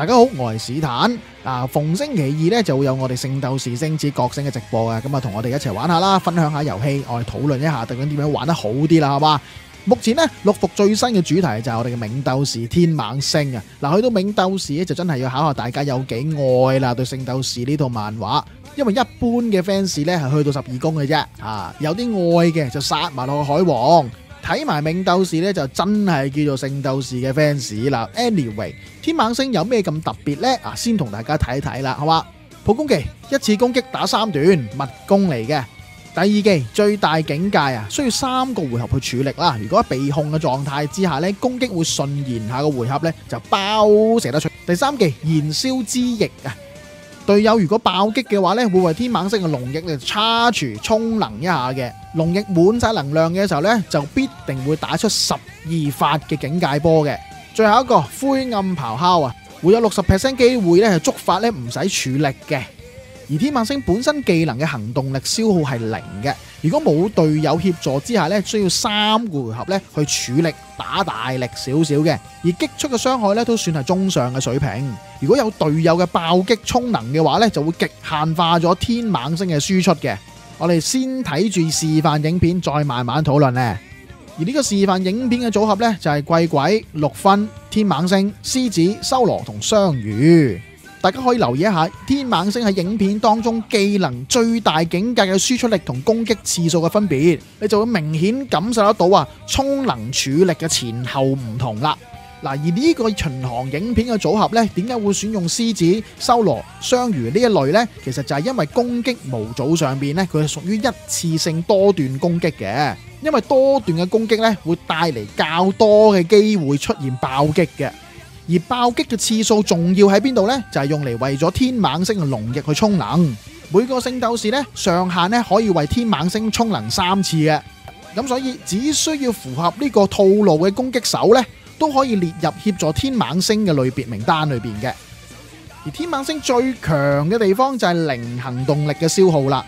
大家好，我系史坦。嗱，逢星期二咧就会有我哋《圣斗士星矢》角星嘅直播啊，咁啊同我哋一齐玩下啦，分享下游戏，我哋讨论一下究竟点样玩得好啲啦，好嘛？目前咧六服最新嘅主题就系我哋嘅《冥斗士天猛星》啊。嗱，去到冥斗士咧就真系要考下大家有几爱啦，对《圣斗士》呢套漫画，因为一般嘅 fans 咧系去到十二宫嘅啫。啊，有啲爱嘅就杀埋落去海王。睇埋《命斗士》咧，就真系叫做《圣斗士》嘅 fans 啦。Anyway，天猛星有咩咁特别咧？啊，先同大家睇睇啦，好嘛？普攻技一次攻击打三段，物攻嚟嘅。第二技最大警戒啊，需要三个回合去处力啦。如果被控嘅状态之下咧，攻击会顺延下个回合咧，就包射得出。第三技燃烧之翼啊！队友如果爆击嘅话呢会为天猛星嘅龙翼嚟 charge 充能一下嘅。龙翼满晒能量嘅时候呢，就必定会打出十二发嘅警戒波嘅。最后一个灰暗咆哮啊，会有六十 percent 机会咧系触发呢唔使处力嘅。而天猛星本身技能嘅行动力消耗系零嘅，如果冇队友协助之下呢需要三个回合呢去处力打大力少少嘅，而激出嘅伤害呢都算系中上嘅水平。如果有队友嘅暴击充能嘅话呢就会极限化咗天猛星嘅输出嘅。我哋先睇住示范影片再慢慢讨论呢而呢个示范影片嘅组合呢，就系贵鬼、六分、天猛星、狮子、修罗同双鱼。大家可以留意一下，天猛星喺影片当中技能最大境界嘅输出力同攻击次数嘅分别，你就会明显感受得到啊，充能处力嘅前后唔同啦。嗱，而呢个巡航影片嘅组合咧，点解会选用狮子、修罗、双鱼呢一类咧？其实就系因为攻击模组上边咧，佢系属于一次性多段攻击嘅，因为多段嘅攻击咧会带嚟较多嘅机会出现暴击嘅。而爆击嘅次数重要喺边度呢？就系用嚟为咗天猛星嘅龙翼去充能。每个圣斗士呢，上限呢可以为天猛星充能三次嘅。咁所以只需要符合呢个套路嘅攻击手呢，都可以列入协助天猛星嘅类别名单里边嘅。而天猛星最强嘅地方就系零行动力嘅消耗啦。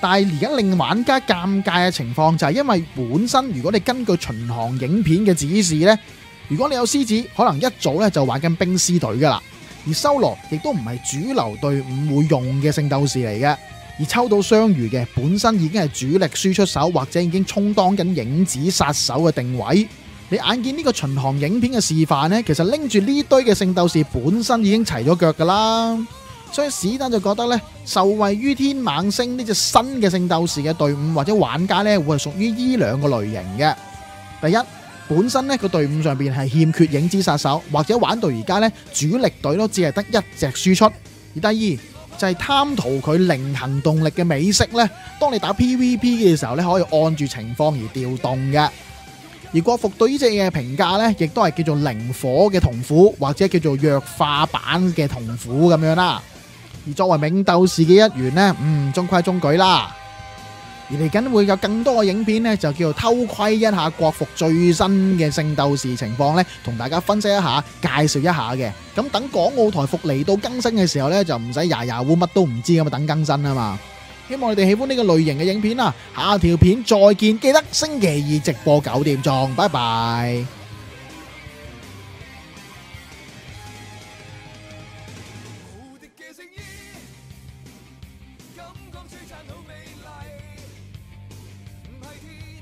但系而家令玩家尴尬嘅情况就系因为本身如果你根据巡航影片嘅指示呢。如果你有狮子，可能一早咧就玩紧冰狮队噶啦，而修罗亦都唔系主流队伍会用嘅圣斗士嚟嘅，而抽到双鱼嘅本身已经系主力输出手或者已经充当紧影子杀手嘅定位。你眼见呢个巡航影片嘅示范呢，其实拎住呢堆嘅圣斗士本身已经齐咗脚噶啦，所以史丹就觉得呢，受惠于天猛星呢只新嘅圣斗士嘅队伍或者玩家呢，会系属于呢两个类型嘅，第一。本身呢个队伍上边系欠缺影子杀手，或者玩到而家呢主力队都只系得一只输出。而第二就系贪图佢零行动力嘅美式呢当你打 PVP 嘅时候呢可以按住情况而调动嘅。而国服对呢只嘢评价呢，亦都系叫做灵火嘅同苦，或者叫做弱化版嘅同苦咁样啦。而作为冥斗士嘅一员呢，嗯，中规中矩啦。而嚟紧会有更多嘅影片呢，就叫做偷窥一下国服最新嘅圣斗士情况呢，同大家分析一下、介绍一下嘅。咁等港澳台服嚟到更新嘅时候呢，就唔使牙牙呼乜都唔知咁啊，等更新啊嘛。希望你哋喜欢呢个类型嘅影片啦，下条片再见，记得星期二直播九点钟，拜拜。mighty